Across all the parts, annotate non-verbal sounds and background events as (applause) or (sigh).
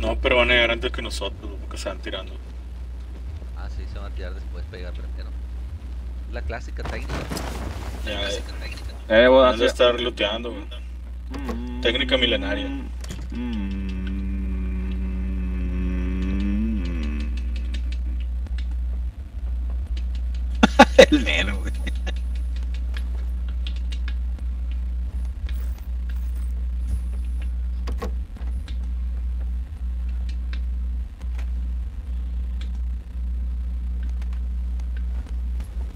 No, pero van a llegar antes que nosotros, porque se van tirando. Ah, sí, se van a tirar después, pegar primero. La clásica técnica. Ya, La eh, clásica técnica. Eh, voy a hacer. estar looteando, güey. Técnica milenaria. (laughs) El neno,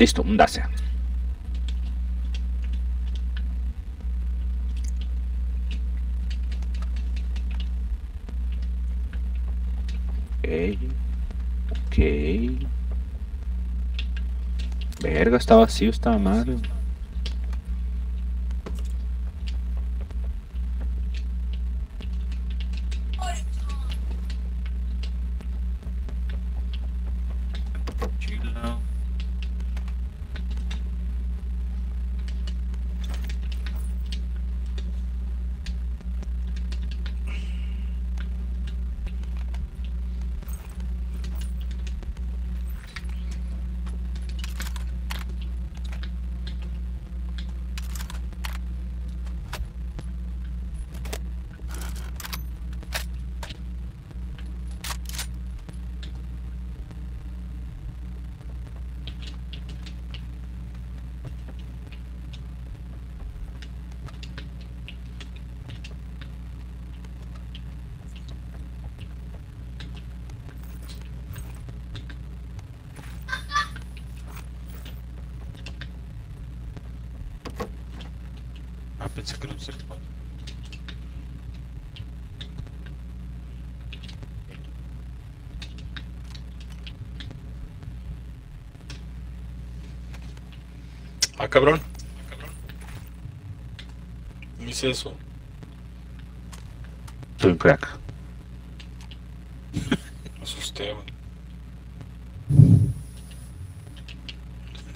Listo, un Dacia. Ok. Ok. Verga, está vacío, está mal. Ah, pensé que era un sexto. Ah, cabrón. ¿Qué es eso? Soy un crack. Me asusté, güey.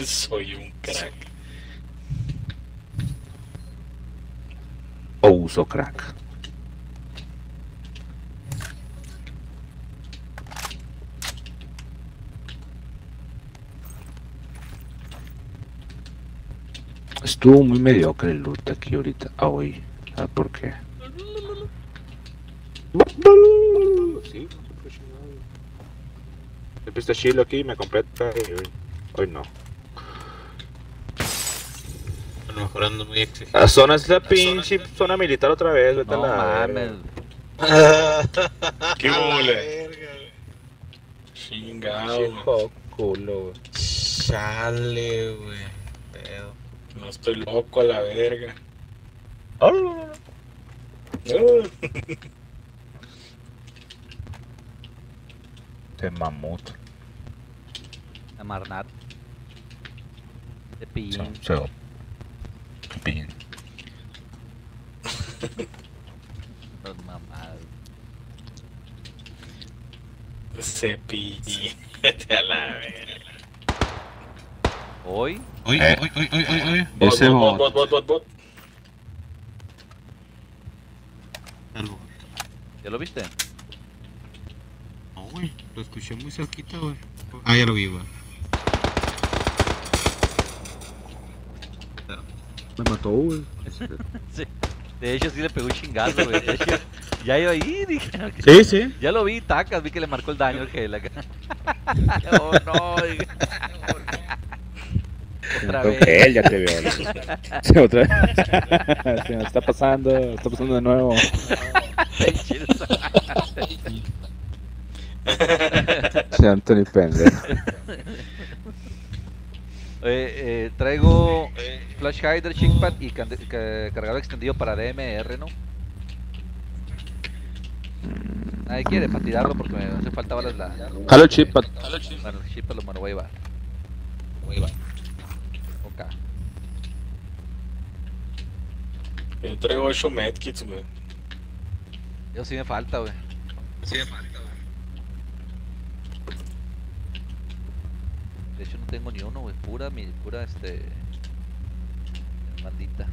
Soy un crack. Crack. Estuvo muy mediocre el loot aquí ahorita. Ah, hoy. ¿Sabes por qué? Sí, chilo aquí, me hoy, hoy no. A lo mejor ando muy exigente. La zona es la pinche zona militar otra vez, vete No (laughs) a la mames. verga. ¿Qué mole? Chingado, culo, güey. Chale, güey. Pedo. No estoy loco a la verga. Ah. (laughs) De mamut. A Marnat. De so. Pin. (laughs) Los mamadas. Cepillín. Vete a la verga. Hoy, Uy, Eh. uy, uy, uy. Bot, Ese bot, bot. bot, bot, bot. ¿ya lo viste? No, güey. Lo escuché muy cerquita, güey. Ah, ya lo vi, güey. Me mató, güey. (laughs) Sí. De hecho, sí le pegó un chingazo, güey. De hecho, ya iba ahí, dije. Sí, sí. Ya lo vi, tacas, vi que le marcó el daño el gel acá. (laughs) oh no, dije. Otra vez. él ya te veo. Otra vez. (laughs) Sí, me está pasando, está pasando de nuevo. Sí, Anthony pendejo. Eh, eh, traigo flash hider, chickpad y cargador extendido para DMR, ¿no? Nadie quiere para tirarlo porque me hace falta balas la. Jalo pat. Bueno, el chip lo, me lo voy a llevar. Voy a llevar. Ok. Yo traigo 8 medkits, güey. Yo sí me falta, güey. Sí, me falta, güey. De hecho no tengo ni uno, güey. Pura, mi, pura, este... Bandita.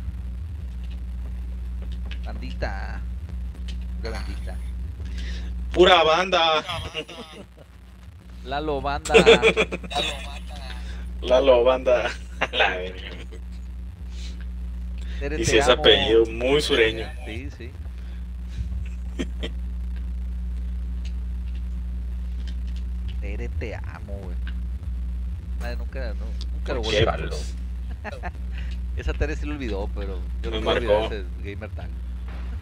Bandita. Pura bandita. Pura banda. (laughs) (laughs) Lalo Banda. Lalo banda. (laughs) La verga. Tere, Y si es amo. apellido muy sureño. Sí, sí. Tere, te amo, güey. Madre, nunca, no, nunca lo ¿Por volví qué, a? Esa Tere sí lo olvidó, pero yo Me no me olvidé marcó. ese gamer tag.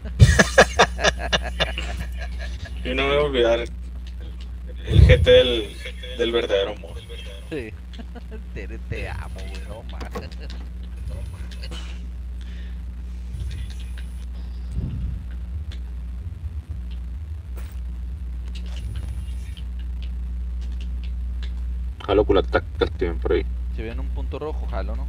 (laughs) Yo no me voy a olvidar el GT del, del verdadero amor. Sí. (laughs) Tere, te amo, güey. No mames. Jalo con la tienen por ahí. Si ven un punto rojo, jalo, ¿no?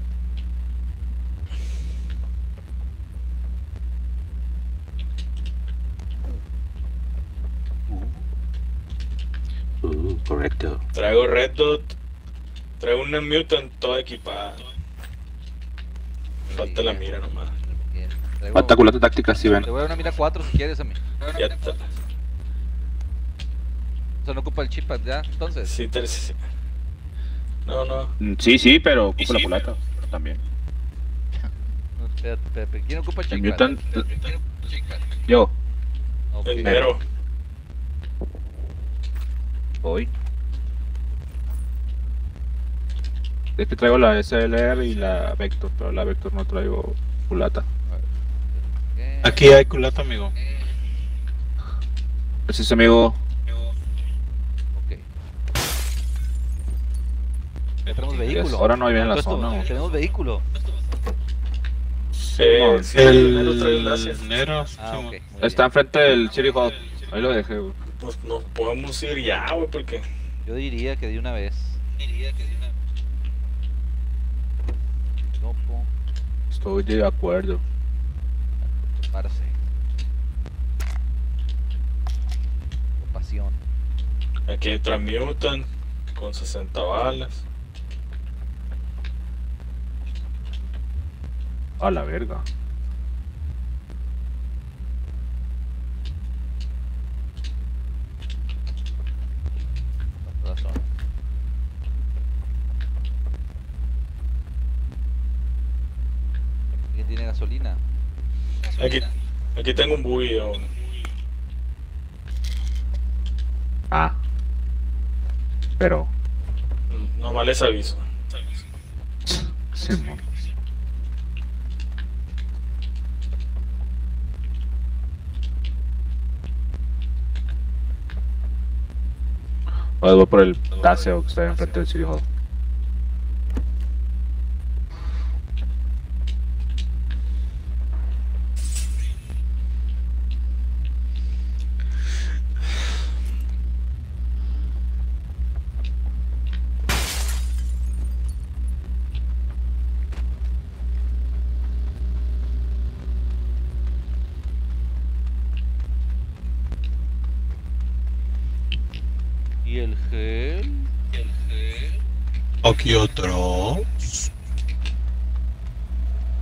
Uh, correcto. Traigo Red Dot. Traigo una Mutant toda equipada. Falta la mira nomás. Falta culata táctica si ven. Te voy a dar una mira 4 si quieres a mí. Ya está. O sea, no ocupa el chip ya, entonces. Sí, te- sí, sí. No, no. Mm, Sí, sí, pero ocupa Sí, la culata también. (laughs) No, espérate, espérate. ¿Quién ocupa el El chip mutant. Yo, Ok. El Nero. Voy. Es que traigo la SLR y la Vector, pero la Vector no traigo culata. Aquí hay culata, amigo. Ese es amigo. Ok. Ya tenemos vehículo. Ahora no hay bien en la zona. Tenemos vehículo. Eh, sí, el El. Nero. Ah, Está enfrente del City Hall. Ahí lo dejé, güey. Pues nos podemos ir ya, güey, porque Yo diría que de una vez. No, po, Estoy de acuerdo. parce. Pasión. aquí hay otra Mutant con 60 balas. A la verga. Con razón. ¿Quién tiene gasolina? Aquí, aquí tengo un buggy. aún. Ah. Pero. Nomás les aviso. Simón. Ahora voy por el Taseo que está enfrente del City Hall. Aquí otro.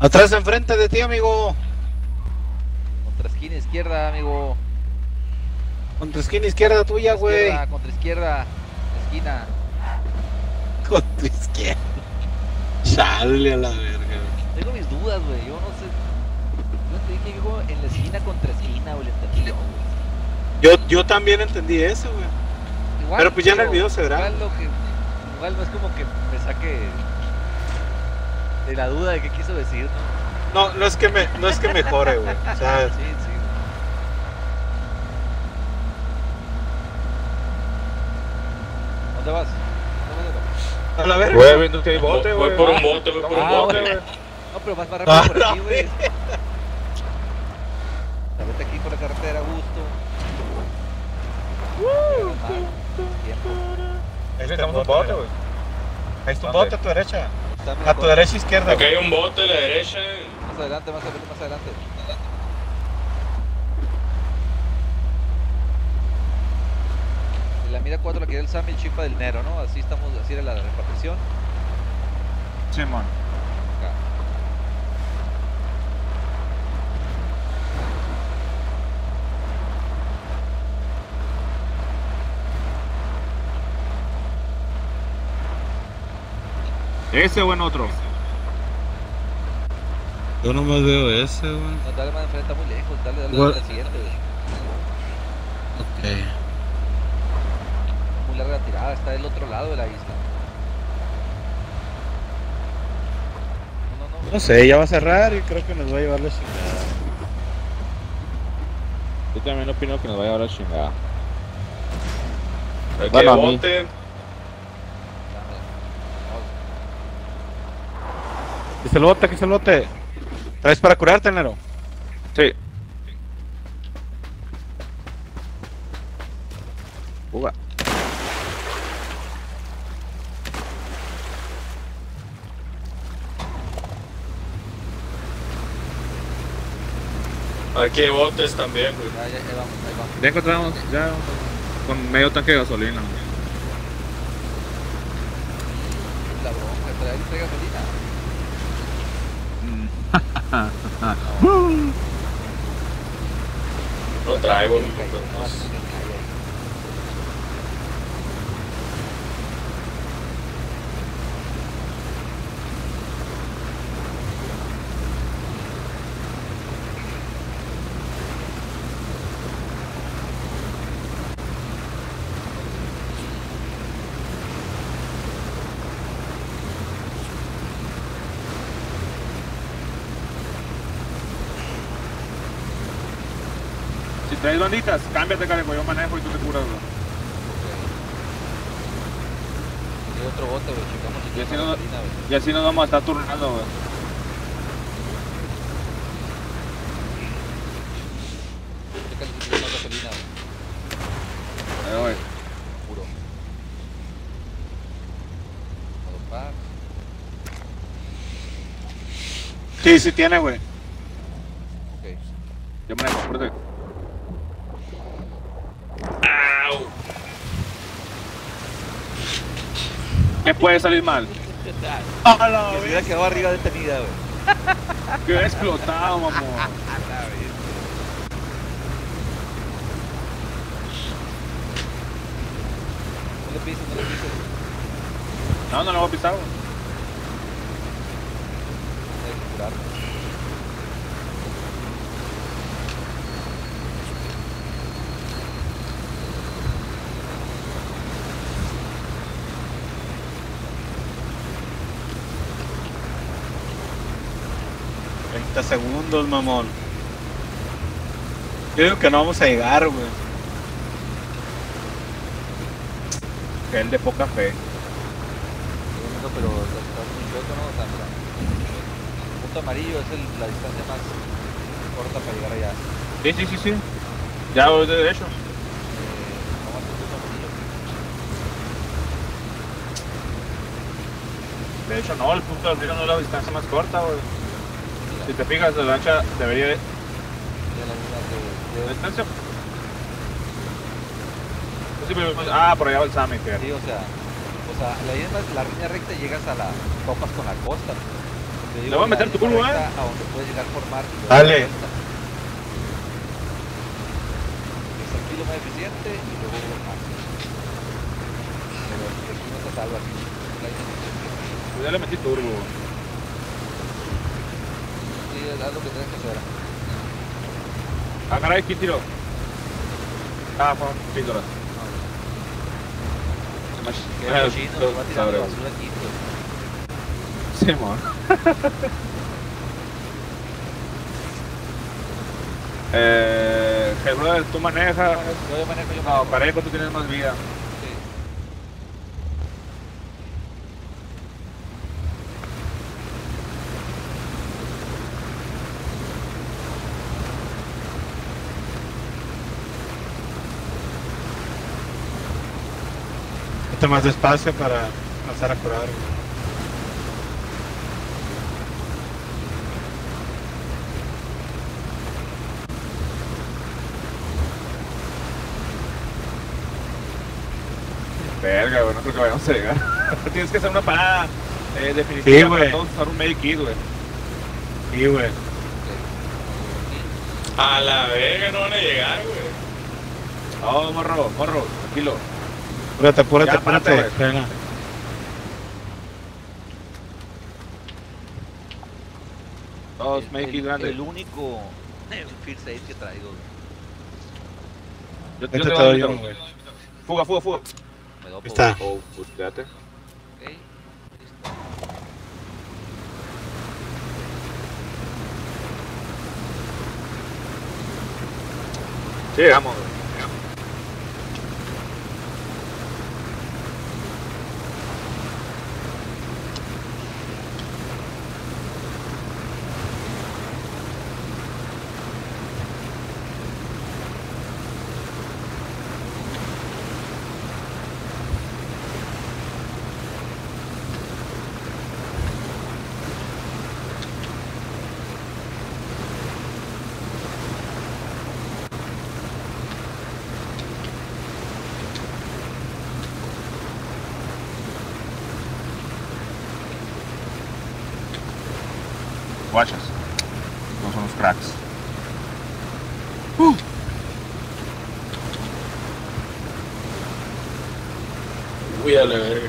Atrás enfrente de ti, amigo. Contra esquina izquierda, amigo. Contra esquina izquierda tuya, güey. Contra izquierda. Esquina. Contra izquierda. Chale a la verga. Tengo mis dudas, güey. Yo no sé. Yo te dije que digo en la esquina contra esquina, güey. yo, güey. Yo, yo también entendí eso, güey. Pero pues ya en el video se verá. Igual, lo que, igual no es como que me saque de la duda de qué quiso decir, ¿no? No, no es que me, no es que mejore, güey. O sea, (laughs) Sí, sí. ¿Dónde vas? ¿Dónde vas? a la verga. Güey, viendo que hay Voy, bote, voy güey. por un bote, voy por un Ah, bote. güey. No, pero vas más Ah, (laughs) rápido por la aquí, güey. Vete aquí por la carretera a gusto. Ah. Ahí tenemos un bote, güey. Ahí está un bote a tu derecha. A tu derecha izquierda. Aquí hay un bote a la derecha. Más adelante, más adelante, más adelante. En la mira 4 la que el Sam y el Chipa del Nero, ¿no? Así estamos, así era la repartición. Simón. Acá. Ese o en otro. Yo nomás veo ese, güey. No, dale más enfrente, está muy lejos. Dale, dale, dale al siguiente, güey. Ok. Muy larga la tirada, está del otro lado de la isla. No, no, no. No sé, ya va a cerrar y creo que nos va a llevar la chingada. Yo también opino que nos va a llevar la chingada. Bueno, a mí. Aquí se el bote, aquí se el bote. ¿Traes para curarte, Nero? Sí. Fuga. Aquí hay botes también, güey. Ya, ya, ahí vamos, ahí vamos. Ya encontramos, ya con medio tanque de gasolina. La bronca, trae, trae gasolina. No traigo, Ahí, traes banditas, cámbiate, carajo, yo manejo y tú te curas, güey. Hay otro bote, güey. Checamos si Y así no- gasolina, güey. Y así nos vamos a estar turnando, güey. Checa si tiene más gasolina, güey. Ahí voy. Puro. Modo par. Sí, sí tiene, güey. Ok. Yo manejo, apúrate. Au. ¿Qué puede salir mal? Que se hubiera quedado arriba detenida, güey. Que hubiera explotado, mamón. No le pises, no le pises. No, no lo voy a pisar, güey. Hay que curarlo. Treinta segundos, mamón. Yo digo que no vamos a llegar, güey. Que el de poca fe. Pero. El punto amarillo es la distancia más corta para llegar allá. Sí, sí, sí, sí. Ya voy de derecho. Eh, vamos al punto amarillo. De hecho, no, el punto de arriba no es la distancia más corta, güey. Si te fijas, la lancha debería de... La luna de- ¿La de- distancia? Ah, por allá va el Sammy, Sí, o sea, o sea, la, línea, la línea recta llegas a la topas con la costa. Te Le voy a meter turbo, línea ¿eh? A donde puedes llegar por mar. Dale. Es el kilo más eficiente y luego por mar. Pero aquí no te salva. Pues ya le metí turbo. Haz lo que tienes que hacer. Ah, caray, ¿quién tiró? Ah, fueron píldoras. Qué Ah, cochino, nos va a tirar sabré. la basura aquí, pues. Sí, mon. (laughs) eh, brother, tú manejas. Yo, yo manejo, yo No, manejo. parejo, tú tienes más vida. Más despacio para pasar a curar. Verga, güey, no creo que vayamos a llegar. (laughs) Tienes que hacer una parada eh, definitiva Sí, para todos usar un Medikit, güey. Sí, güey. A la verga no van a llegar, güey. No, morro, morro, tranquilo. Espérate, apúrate, apúrate. Espera. Oh, es el, grande. El único (laughs) Fear 6 que traigo. Yo, este te doy yo, güey. Fuga, fuga, fuga. Me doy Está. Oh, pues, espérate. Okay. Listo. Llegamos, güey. Guachas. No son los cracks. Uy, a la verga.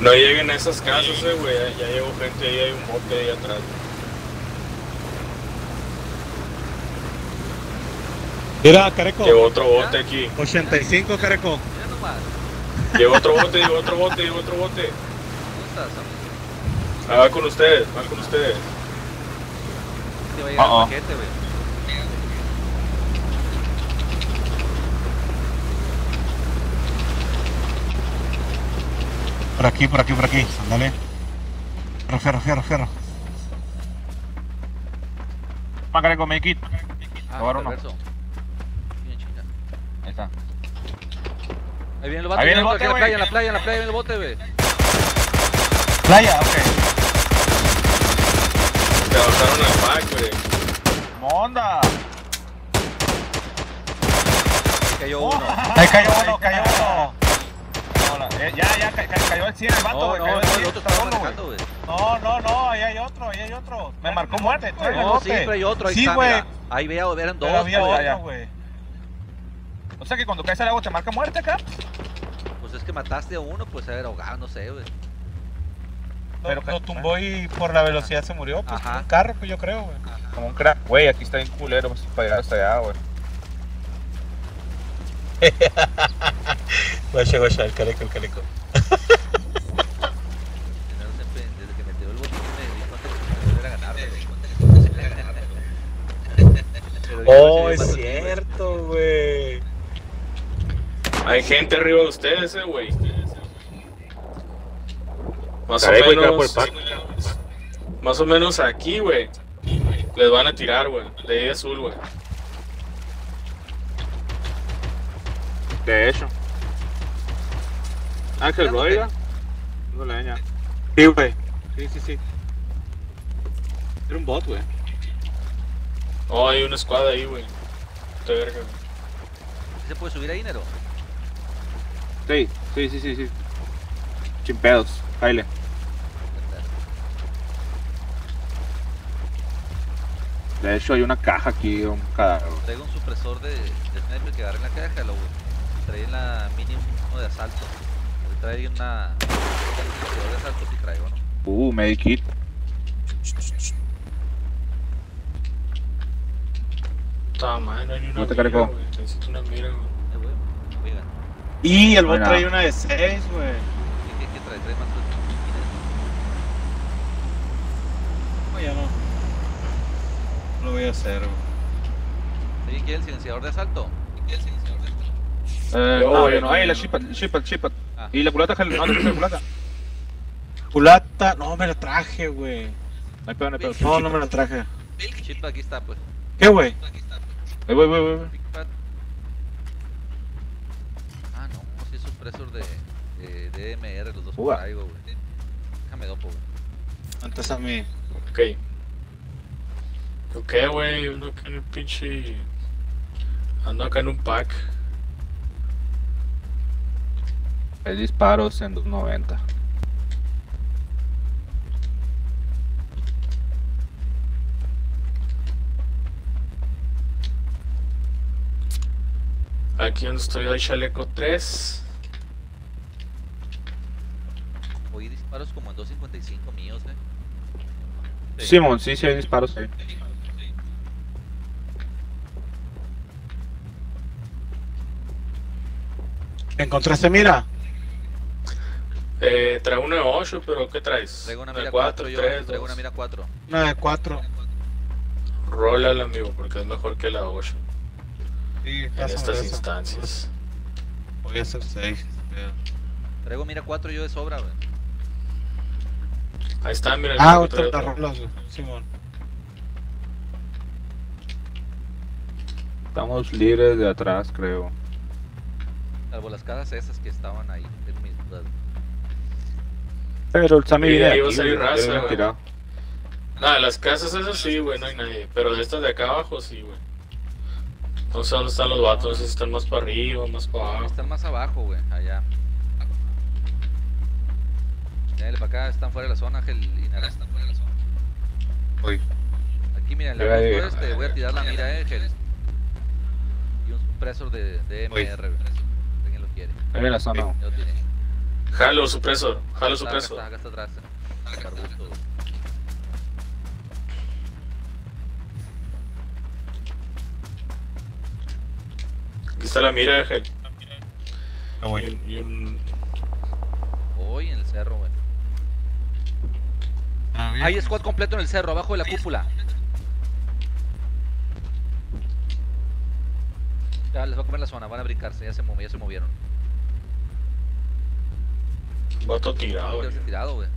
No lleguen a esas casas, eh, güey. Ya, ya llegó gente ahí, hay un bote ahí atrás. Mira, Careco. Llegó otro bote aquí. 85, Careco. Llegó otro bote, llegó otro bote, llegó otro bote. ¿Dónde estás, amigo? Ah, va con ustedes, va con ustedes. Te va a llegar Uh-oh. el paquete, güey. Por aquí, por aquí, por aquí. Ándale. Fierro, fierro, fierro, fierro. Macareco, make it. Ah, Ahora uno. perverso. Bien chinga. Ahí está. Ahí viene el bote, Ahí viene el bote, en la güey. playa, en la playa, en la playa viene el bote, güey. Playa, ok. Te bajaron al pack, güey. ¡Monda! Ahí cayó uno. (laughs) Ahí cayó uno, cayó uno. Hola. Eh, ya, ya, ca- ca- cayó el 100 el vato, No, güey. no, cayó no, el el 100, otro está estaba solo, güey. manejando, güey. No, no, no, ahí hay otro, ahí hay otro. Me marcó muerte, el No, sí, bote. pero hay otro, ahí Sí, está, güey. mira. Ahí veo, eran dos, Pero había güey. otro, güey. O sea que cuando caes al agua te marca muerte acá. Pues es que mataste a uno, pues a ver, ahogado, no sé, güey. Pero Pero lo tumbó y por la velocidad se murió. Pues Ajá. un carro, pues yo creo, güey. Como un crack. Güey, aquí está bien culero pues, para llegar hasta allá, güey. (laughs) Guacha, guacha, el caleco, el caleco. Oh, es cierto, güey. Hay gente arriba de ustedes, eh, güey. Más o por menos. el Más o menos aquí, güey. Les van a tirar, güey. De ahí azul, güey. De hecho. Ángel, ¿lo oiga? No le daña. Sí, güey. Sí, sí, sí. Era un bot, güey. Oh, hay una escuadra ahí, güey. Qué verga, güey. ¿Sí ¿Se puede subir ahí, Nero? Sí, sí, sí, sí, sí. Sin pedos, baile. De hecho, hay una caja aquí, un cadáver. Traigo un supresor de, de sniper que agarré en la caja, lo traí en la mini uno de asalto. Trae una. Un supresor de asalto sí traigo, ¿no? Uh, medikit. Mal, no hay ni una No te mira, cargó. Necesito una mira, güey. Eh, güey. Y el bot trae una de 6, güey. ¿qué, qué, qué trae? Trae más No, ya no. No lo voy a hacer, güey. ¿Alguien quiere el silenciador de asalto? Eh, Yo, no, güey, yo no. no, Ay, la no. chipa, chipa, chipa. Ah. Y la culata, no, no, la culata. Culata, no me la traje, güey. No hay pedo, no hay pedo. No, no me la traje. Chip, aquí está, pues. ¿Qué, güey? Ahí voy, voy, voy, voy. Big Fat. Ah, no, de, de, de DMR, los dos güey. Déjame dopo, güey. Antes a mí. Ok. Ok, güey. Ando acá en el pinche. Ando acá en un pack. Hay disparos en 290. Aquí donde estoy hay chaleco 3. Disparos como en 2.55 míos, eh. Sí. Simón, sí, sí hay disparos ahí. ¿Encontraste mira? Eh, traigo una de 8, pero ¿qué traes? Traigo una De mira cuatro, 4, yo. tres, Traigo una mira 4. Una de cuatro. Rólala, amigo, porque es mejor que la 8 Sí, en estas esa. instancias. Voy a hacer seis. Traigo mira 4 yo de sobra, güey. Ahí está, mira. Ah, otro. rolas, güey. Simón. Estamos libres de atrás, creo. Salvo las casas esas que estaban ahí. Tengo mis dudas. Pero el Sammy viene ahí va a salir raza, güey. Nada, las casas esas sí, güey, no hay nadie. Pero de estas de acá abajo sí, güey. No sé dónde están los vatos, están más para arriba, más para abajo. Están más abajo, güey. Allá. Dale para acá, están fuera de la zona, Ángel y Nara. Están fuera de la zona. Voy. Aquí, mira, en la luz este, voy a tirar la mira, eh, Ángel. Y un supresor de, de. MR, alguien lo quiere. Ahí viene la zona. lo tiene. Jalo, supresor, jalo, Acá está, supresor. acá está atrás. Arbusto, güey. Aquí está la mira, Ángel. Ah, Y bueno. un- y un- Hoy en el cerro, güey. Ah. Hay squad completo en el cerro, abajo de la cúpula. Ya les va a comer la zona, van a brincarse, ya se, ya se movieron. Vato tirado, güey. Tirado, güey.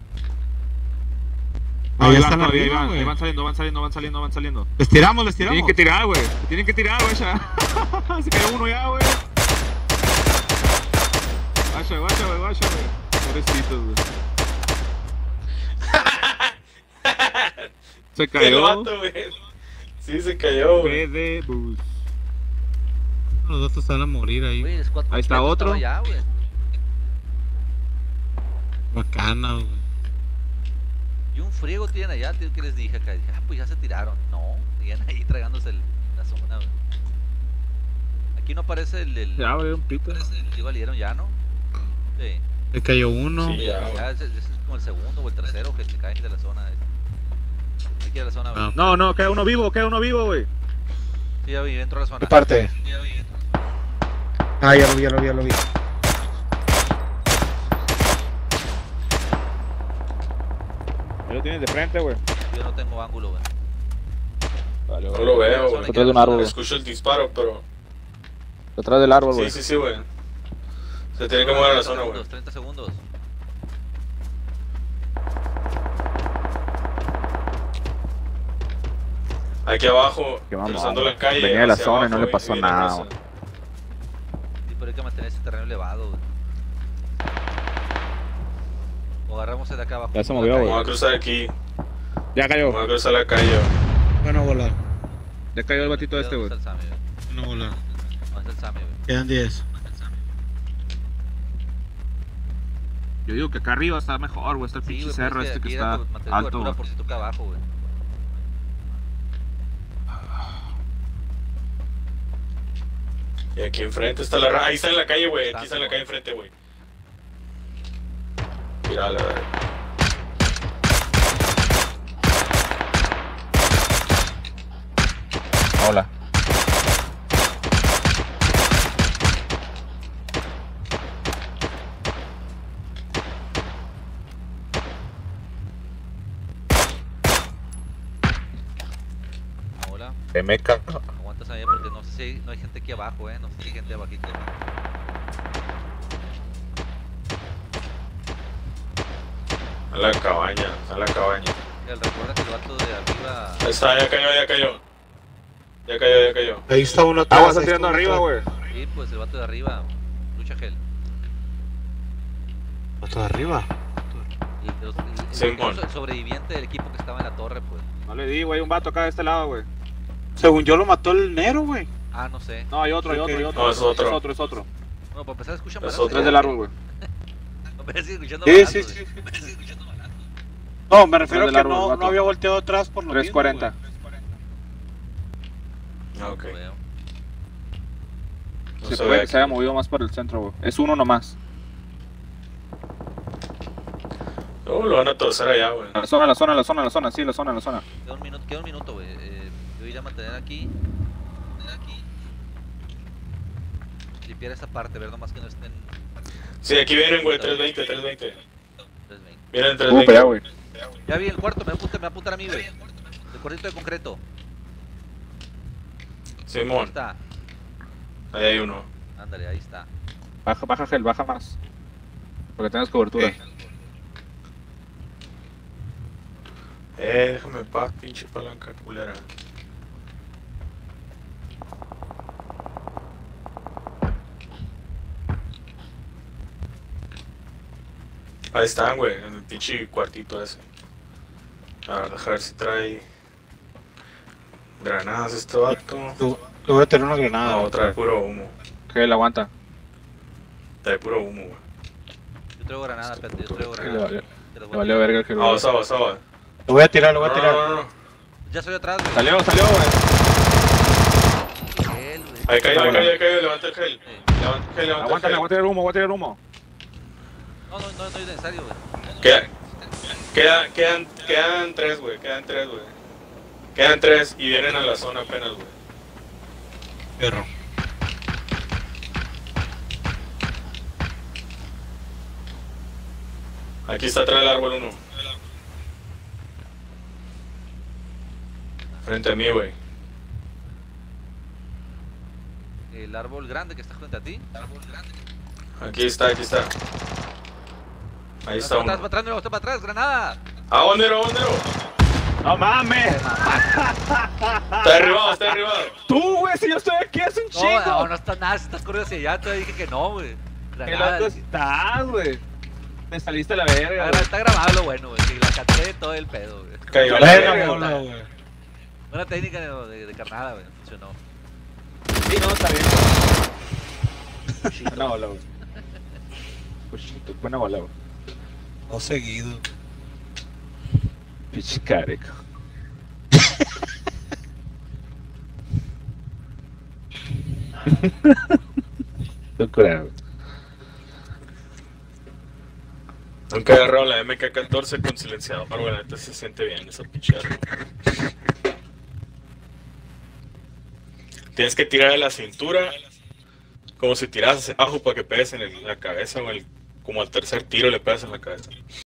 Ahí Ahí están van, no, ahí van, ahí van saliendo, van saliendo, van saliendo, van saliendo. Les tiramos, les tiramos. Tienen que tirar, güey. Tienen que tirar, güey. ya. (laughs) Se cayó uno ya, güey. Guacha, güey, guacha, güey. Pobrecitos, güey. Se cayó. vato, güey. Sí, se cayó, güey. PD Bus. Los dos están a morir ahí. Squad Ahí está otro. allá, güey. Bacana, güey. Y un friego tienen allá, tío, que les dije acá. Ah, pues ya se tiraron. No, siguen ahí tragándose el- la zona, güey. Aquí no aparece el. el Ya, güey, un pito. Sí, valieron ya, ¿no? Sí. Le cayó uno. Sí, ya. Ya, ese, ese es como el segundo o el tercero que se caen de la zona. Aquí de la zona, güey. Ah. No, no, queda uno vivo, queda uno vivo, güey. Sí, ya vi, dentro de la zona. ¿Qué parte? Sí, ya vi, dentro. Ah, ya lo vi, ya lo vi, ya lo vi. Ahí lo tienes de frente, güey. Yo no tengo ángulo, güey. Vale, No lo veo, güey. Detrás de un árbol. Escucho el disparo, pero. Detrás del árbol, Sí, güey. sí, sí, güey. Se tiene que mover a la 30 zona, güey. segundos, 30 segundos. Aquí abajo, cruzando la güey. calle. Venía de la zona y no le pasó nada, güey. Sí, pero hay que mantener ese terreno elevado, güey. O agarramos el de acá abajo. Ya se movió. Me voy a cruzar aquí. Ya cayó. voy a cruzar la calle. güey. Bueno, volar. Ya cayó el batito este, güey. ¿Dónde está el Sammy, güey? Bueno, volar. ¿Dónde está el Sammy, güey? Quedan 10. Yo digo que acá arriba está mejor, güey. Está el Sí, pinche güey, cerro es este que está alto, güey. por si toca abajo, güey. Y aquí enfrente está la ra- Ahí está en la calle, güey. Está, Aquí está en la calle enfrente, güey. Hola. Hola. MK. Aguantas ahí porque no sé si hay, no hay gente aquí abajo, eh. No sé si hay gente abajito. A la cabaña, a la cabaña. Recuerda que el vato de arriba. Ahí está, ya cayó, ya cayó. Ya cayó, ya cayó. Ahí está uno atrás. Agua está tirando arriba, güey. Sí, pues el vato de arriba. Lucha gel. Otro de arriba. Y los- el- el- Simón. el sobreviviente del equipo que estaba en la torre, pues. No le di, güey. Un vato acá de este lado, güey. Según yo lo mató el Nero, güey. Ah, no sé. No, hay otro, hay otro, hay otro. No, es otro. Es otro, es otro. Bueno, para empezar, escuchan Es otro. Detrás del árbol, güey. (laughs) Sigue escuchando Sí, sí, sí. No, me refiero a que árbol, no, no había volteado atrás por lo mismo, 340. Ah, ok. No Se se puede que se haya movido más para el centro, güey. Es uno nomás. Oh, lo van a tosar allá, güey. La zona, la zona, la zona, la zona, sí, la zona, la zona. Queda un minuto, queda un minuto, güey. Eh, yo iré a mantener aquí. Mantener aquí. Limpiar esta parte, ver nomás que no estén. Sí, aquí vienen, güey, 320, 320. 320. Vienen Uh, para allá, 320. güey. Ya vi el cuarto, me va a apuntar, me va a mí, güey. El cuartito de concreto. Ahí Simón, está. ahí hay uno. Ándale, ahí está. Baja, baja, Gel, baja más. Porque tengas cobertura. Eh. Eh, déjame paz, pinche palanca culera. Ahí están, güey, en el pinche cuartito ese. A ver, deja ver si trae granadas este vato. Tú, tú voy a tener una granada. No, trae puro humo. Gel, aguanta. Trae puro humo, güey. Yo traigo granada, espérate, yo traigo granada. valió, Te las le voy a valió tirar. verga el Gel. Ah, saba, saba. Lo voy a tirar, lo voy a No, tirar. no, no, no. Ya soy atrás, güey. Salió, salió, güey. Ahí cayó, ahí cayó, ahí cayó, levanta el gel. Levanta el gel, levanta el Aguántame, gel. aguanta el humo, aguanta el humo. No, no, no, no es necesario, güey. Queda, queda, quedan, quedan tres, güey, quedan tres, güey. Quedan tres y vienen a la zona apenas, güey. Perro. Aquí está atrás del árbol uno. Frente a mí, güey. El árbol grande que está frente a ti. Aquí está, aquí está. Ahí está Para atrás, para uno. atrás, no, está para atrás, granada. ¡Ah! ¡No mames! Está derribado, está derribado. Tú, güey, si yo estoy aquí hace un No, chingo. no, no está nada, si estás corriendo hacia allá, te dije que no, güey. ¿Qué Granada. loco estás, güey? Me saliste a la verga, Está, güey. está grabado lo bueno, güey. Que la capté todo el pedo, güey. Cayó la verga. güey. Buena técnica de, de, de carnada, güey. Funcionó. Sí, no, está bien. Buena bola, güey. Buena bola, güey. No seguido. Pinche careco. Locura, güey. Nunca he agarrado la MK14 con silenciador, güey. La neta se siente bien esa pinche arma. Tienes que tirar de la cintura como si tiras hacia abajo para que pegues en el- la cabeza o el, como al tercer tiro le pegas en la cabeza.